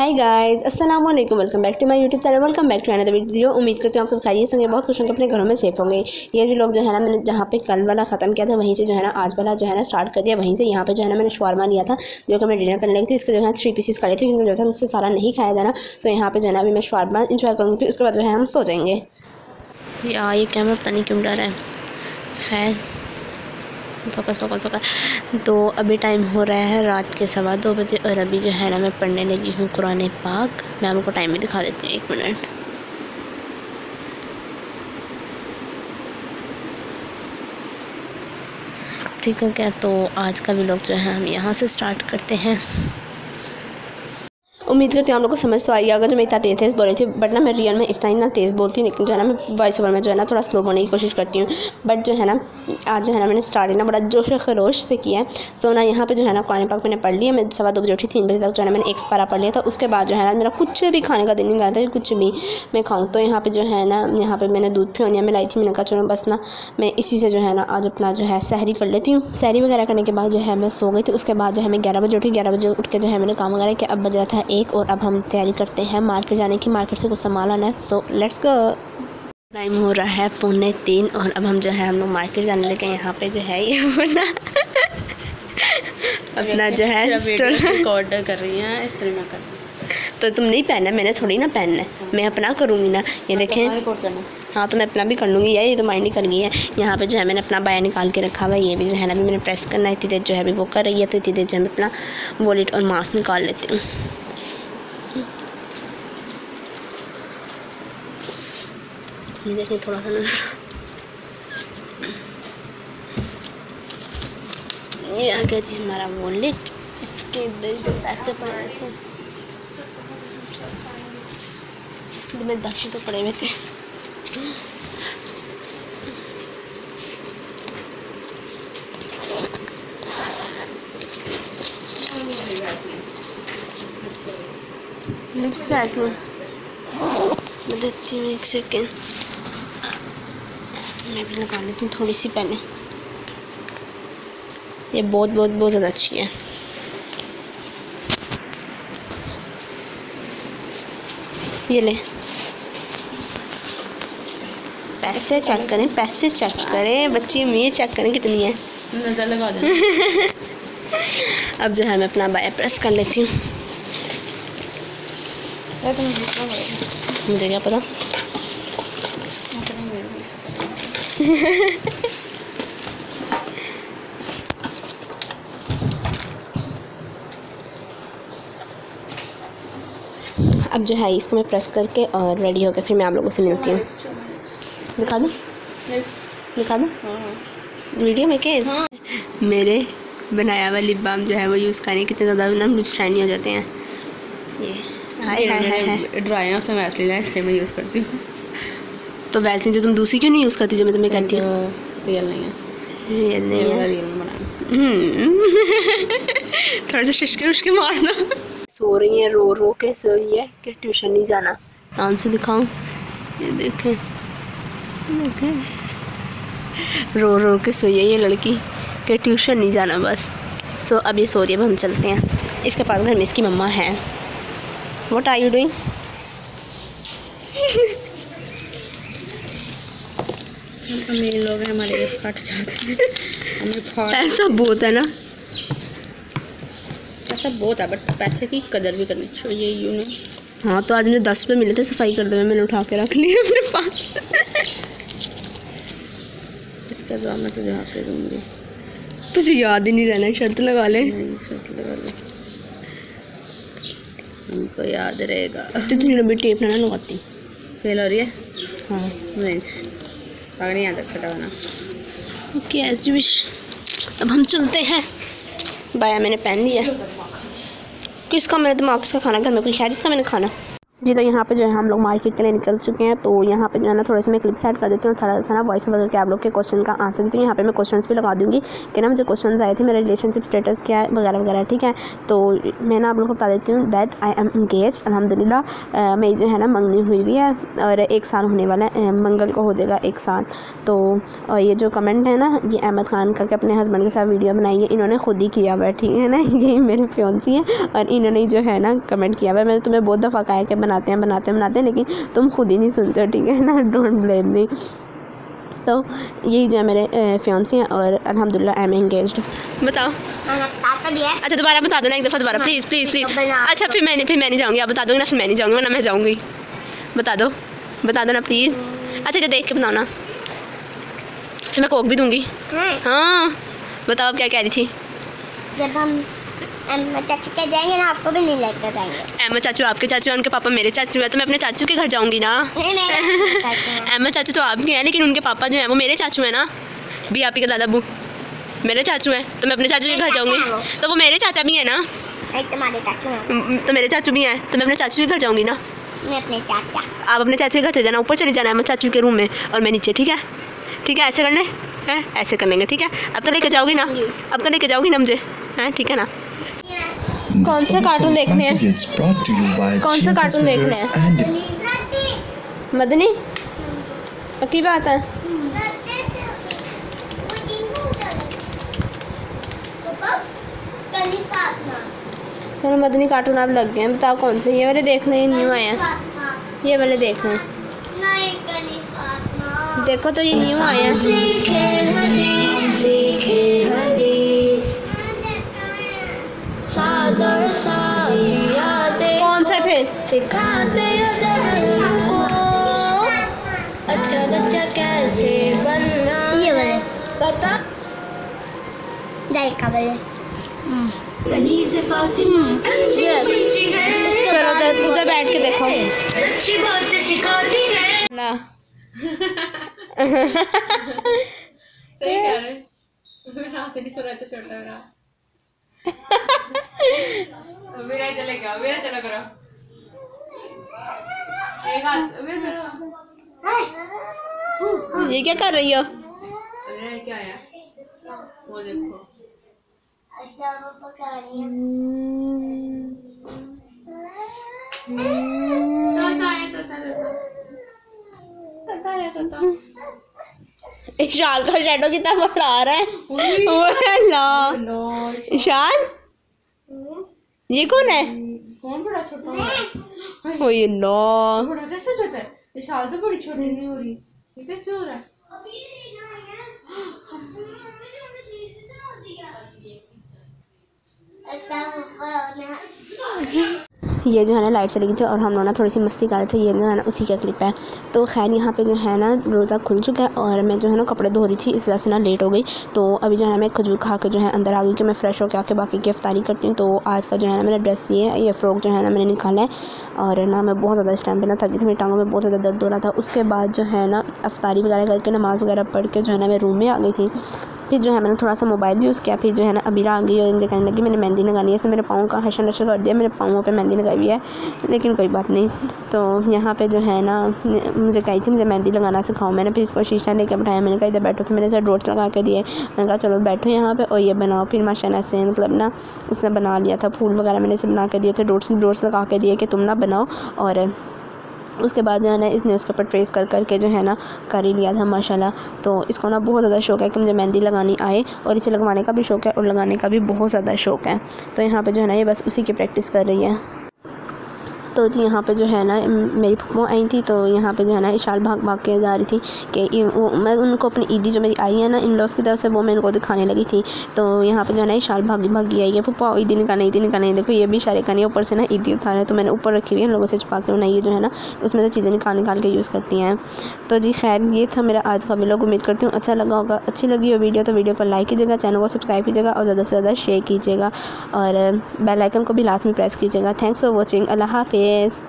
हाय guys अस्सलाम वालेकुम welcome back to my YouTube channel welcome back to another video उम्मीद करते हैं आप सब खाइए होंगे, बहुत खुश होंगे, अपने घरों में सेफ़ होंगे। ये भी लोग जो है ना, मैंने जहाँ पे कल वाला ख़त्म किया था, वहीं से जो है ना, आज वाला जो है ना स्टार्ट कर दिया। वहीं से यहाँ पे जो है ना, मैंने शवारमा लिया था, जो कि मैं डिनर करने लगी थी। इसके जो है थ्री पीसीस करे थे, क्योंकि जो था मुझसे सारा नहीं खाया जाना। तो यहाँ पर जो है ना, अभी मैं शवारमा इंजॉय करूँगी, उसके बाद जो है हम सो जाएँगे। ये कैमरा पता नहीं क्यों डर है। खैर। Focus focus focus. तो अभी टाइम हो रहा है रात के सवा दो बजे और अभी जो है ना मैं पढ़ने लगी हूँ कुरान पाक। मैं आपको टाइम भी दिखा देती हूँ एक मिनट ठीक है क्या तो आज का भी लोग जो है हम यहाँ से स्टार्ट करते हैं। उम्मीद करती हूँ आप लोग को समझ तो आई अगर जो मैं इतना तेज़ तेज़ बोल रही थी बट ना मैं रियल में इतना इतना तेज़ बोलती हूँ लेकिन जो है ना मैं वॉइस ओवर में जो है ना थोड़ा स्लो बोलने की कोशिश करती हूँ बट जो है ना आज जो है ना मैंने स्टार्ट ना बड़ा जोश खरोश से किया है तो ना यहाँ पर जो है ना कुरान पाक मैंने पढ़ लिया मैं सवा दो बजे उठी तीन बजे तक जो है ना मैंने एक पारा पढ़ लिया था उसके बाद जो है ना मेरा कुछ भी खाने का दिन नहीं गया था कुछ भी मैं खाऊँ तो यहाँ पर जो है ना यहाँ पर मैंने दूध फियोनिया में लाई थी मैंने कहा चलो बस ना मैं इसी से जो है ना आज अपना जो है सहरी कर लेती हूँ सहरी वगैरह करने के बाद जो है मैं सो गई थी उसके बाद जो है मैं ग्यारह बजे उठी ग्यारह बजे उठ के जो है मैंने काम वगैरह किया अब बज रहा था एक और अब हम तैयारी करते हैं मार्केट जाने की। मार्केट से कुछ सामान आना है सो लेट्स गो टाइम हो रहा है पौने तीन और अब हम जो है हम लोग मार्केट जाने लगे यहाँ पे जो है ये अपना अपना जो है ऑर्डर कर रही हैं इस तरह कर। तो तुम नहीं पहनना मैंने थोड़ी ना पहनना है। मैं अपना करूँगी ना। ये देखें। हाँ तो मैं अपना भी कर लूँगी। यार ये तो माइंड कर गई है। यहाँ पे जो है मैंने अपना बाया निकाल के रखा हुआ है। ये भी जो है ना अभी मैंने प्रेस करना है। इतनी देर जो है अभी वो कर रही है तो इतनी देर जो है मैं अपना वॉलेट और मास्क निकाल लेती हूँ। देखिए थोड़ा सा ये आ गया जी हमारा वॉलेट इसके इधर पैसे पड़े हुए थे में दस तो पड़े हुए थे लिप्स वैसलीन मैं देती हूँ एक सेकेंड मैं भी लगा लेती हूँ थोड़ी सी पहले। ये बहुत बहुत बहुत ज़्यादा अच्छी है। ये ले। पैसे चेक करें पैसे चेक करें। बच्ची मैं चेक करें कितनी है। नज़र लगा दें अब जो है मैं अपना बाय प्रेस कर लेती हूँ। मुझे क्या पता। अब जो है इसको मैं प्रेस करके और रेडी होकर फिर मैं आप लोगों से मिलती हूँ। दिखा दूँ? दिखा दूँ? वीडियो में क्या हाँ। मेरे बनाया हुआ लिप बाम जो है वो यूज़ करें कितने ज़्यादा ना लिप शाइनी हो जाते हैं। ये हाय हाय हाय ड्राई है उसमें वैसलीन है इसलिए मैं यूज़ करती हूँ। तो वैसे तो तुम दूसरी क्यों नहीं यूज़ करती जो मैं तुम्हें कहती हूँ? रियल नहीं है। रियल नहीं है। हम्म। थोड़ा सा शिशके उशके मारना। सो रही है रो रो के सो रही है कि ट्यूशन नहीं जाना। आँसू दिखाऊँ? ये देखें। देखें। रो रो के सोई है ये लड़की कि ट्यूशन नहीं जाना बस। सो अब ये सो रही है अब हम चलते हैं। इसके पास घर में इसकी मम्मा है। वट आर यू डूइंग अमीर लोग हैं हमारे फट जाते हैं। पैसा बहुत है ना। पैसा बहुत है बट पैसे की कदर भी करनी चाहिए यू नो हाँ तो आज मुझे दस रुपये मिले थे सफ़ाई कर दो मैंने उठा के रख लिए अपने पास। इसका जवाब मैं तुझे दूँगी। तुझे याद ही नहीं रहना शर्त लगा ले। शर्त लगा ले। उनको याद रहेगा। तो तुझे लंबी टेप ना लगाती फेल हो रही है? हाँ। नहीं। आगे नहीं आ सकता होना ओके एज यू विश अब हम चलते हैं। बाया, मैंने पहन दिया किसका मेरे दिमाग का खाना, घर में कोई है जिसका मैंने खाना? जी तो यहाँ पे जो है हम लोग मार्केट के लिए निकल चुके हैं तो यहाँ पे जो है ना थोड़े से मैं क्लिप सेट कर देती हूँ, थोड़ा सा ना वॉइस ओवर के आप लोग के क्वेश्चन का आंसर देती हूँ। यहाँ पे मैं क्वेश्चंस भी लगा दूँगी कि ना मुझे क्वेश्चन आए थे, मेरा रिलेशनशिप स्टेटस क्या है वगैरह वगैरह, ठीक है? तो मैं ना आप लोग को बता देती हूँ दैट आई एम इंगेज अलहमदिल्ला मेरी जो है ना मंगनी हुई भी है, और एक साल होने वाला है मंगल को हो जाएगा एक साल। तो ये जो कमेंट है ना, ये अहमद खान का कि अपने हस्बैंड के साथ वीडियो बनाई है, इन्होंने खुद ही किया हुआ है, ठीक है ना? यही मेरे फ्योन्सी हैं, और इन्होंने जो है ना कमेंट किया हुआ है। मैंने तुम्हें बहुत दफ़ा कहा है कि बनाते हैं बनाते हैं बनाते हैं लेकिन तुम खुद ही नहीं सुनते हो ठीक है ना? डोंट ब्लेम मी तो यही जो है मेरे फ्योन्सी हैं और अलहमदिल्ला आई एम एंगेज बताओ। अच्छा दोबारा बता दो ना एक दफ़ा दोबारा। प्लीज़ प्लीज़ प्लीज़ अच्छा फिर मैंने फिर मैं नहीं जाऊँगी। आप बता दो ना फिर मैं नहीं जाऊँगी वरना मैं जाऊँगी। बता दो। बता दो ना प्लीज़ अच्छा जो देख के बताओ ना। फिर मैं कोक भी दूँगी। हाँ। बताओ आप क्या कह रही थी? जब हम अम्मा चाचू के जाएँगे ना आपको भी नहीं लेकर जाएँगे अम्मा चाचू आपके चाचू हैं उनके पापा मेरे चाचू हैं तो मैं अपने चाचू के घर जाऊँगी ना? अहमद चाचू तो आपके हैं लेकिन उनके पापा जो हैं वो मेरे चाचू हैं ना? भी आपके दादा बू। मेरे चाचू हैं तो मैं अपने चाचू के घर जाऊँगी। तो वो मेरे चाचा भी हैं ना? तुम्हारे चाचू हैं तो मेरे चाचू भी हैं तो मैं अपने चाचू के घर जाऊँगी ना? मैं अपने चाचा। आप अपने चाचू के घर चले जाना ऊपर चले जाना है चाचू के रूम में और मैं नीचे ठीक है? ठीक है ऐसे कर लें हैं? ऐसे कर लेंगे ठीक है? अब तो लेके जाओगी ना? अब तो लेके जाओगी ना मुझे? हैं ठीक है ना? कौन सा कार्टून देखने हैं? कौन सा कार्टून देखने हैं? मदनी? पक्की बात है। चलो मदनी कार्टून आप लग गए हैं। बताओ कौन से? ये वाले देखने न्यू आए हैं। ये वाले देखने देखो तो ये न्यू आए हैं। सिखाते अच्छा बच्चा कैसे बनना ये वाले। पता? जाएगा वाले चलो उधर उधर बैठ के देखो। ना। सही कह रहे मेरा हाथ नहीं थोड़ा छोटा मेरा। मेरा इधर मेरा चलो करो। ये क्या कर रही हो? क्या वो देखो। इशान का शेडो कितना बड़ा आ रहा है। वो अल्लाह लो ईशान ये कौन है? कौन बड़ा छोटा? हो बड़ा कैसे छोटा है? ये शाल तो बड़ी छोटी नहीं हो रही। ये कैसे हो रहा है? ये जो है ना लाइट चली गई थी और हम लोग ना थोड़ी सी मस्ती कर रहे थे ये जो है ना उसी का क्लिप है तो खैर यहाँ पे जो है ना रोज़ा खुल चुका है और मैं जो है ना कपड़े धो रही थी इस वजह से ना लेट हो गई तो अभी जो है ना मैं खजूर खा के जो है अंदर आ गई कि मैं फ़्रेश होकर आके बाकी की अफ्तारी करती हूँ तो आज का जो है ना मेरा ड्रेस ये है ये फ़्रॉक जो है ना मैंने निकाला है और ना मैं बहुत ज़्यादा इस टाइम पर ना थकी थी मेरी टांगों में बहुत ज़्यादा दर्द हो रहा था उसके बाद जो है ना अफ्तारी वगैरह करके नमाज़ वगैरह पढ़ के जो है ना मैं रूम में आ गई थी फिर जो है मैंने थोड़ा सा मोबाइल यूज़ किया, फिर जो है ना अबीरा आ गई और मुझे कहने लगी। मैंने मेहंदी लगानी है, इसने मेरे पाँव का हशन नशा कर दिया, मेरे पाँवों पे मेहंदी लगाई हुई है, लेकिन कोई बात नहीं। तो यहाँ पे जो है ना, मुझे कही थी मुझे मेहंदी लगाना सिखाओ। मैंने फिर इसको शीशा लेकर बैठाया, मैंने कहा इधर बैठो, फिर मैंने इसे डोट्स लगा के दिए। मैंने कहा चलो बैठो यहाँ पे और ये बनाओ। फिर माशा से मतलब ना उसने बना लिया था, फूल वगैरह मैंने इसे बना के दिए थे डोट्स डोट्स लगा के दिए कि तुम ना बनाओ और उसके बाद जो है ना, इसने उसके ऊपर ट्रेस कर, करके जो है ना, कर ही लिया था, माशाल्लाह। तो इसको ना बहुत ज़्यादा शौक है कि मुझे मेहंदी लगानी आए और इसे लगवाने का भी शौक है और लगाने का भी बहुत ज़्यादा शौक है। तो यहाँ पर जो है ना, ये बस उसी की प्रैक्टिस कर रही है। तो जी, यहाँ पे जो है ना मेरी फुप्पो आई थी तो यहाँ पे जो है ना, इशाल भाग भाग के जा रही थी कि वो, मैं उनको अपनी ईदी जो मेरी आई है ना इन लॉस की तरफ़ से, वो मैं उनको दिखाने लगी थी। तो यहाँ पे जो है ना, इशाल भागी भागी आई है पप्पा ईदी निकालना ईदी निकालना, देखो, ये भी इशारे का नहीं ऊपर से ना ईदी उठा रहे तो मैंने ऊपर रखी हुई है, लोगों से छुपा के बनाई ये जो है ना, उसमें से चीज़ें निकाल निकाल के यूज़ करती हैं। तो जी, खैर, ये था मेरा आज का व्लॉग उम्मीद करती हूँ अच्छा लगा होगा, अच्छी लगी हो वीडियो तो वीडियो को लाइक कीजिएगा, चैनल को सब्सक्राइब कीजिएगा, और ज़्यादा से ज़्यादा शेयर कीजिएगा, और बेल आइकन को भी लास्ट में प्रेस कीजिएगा। थैंक्स फॉर वॉचिंग अल्लाह is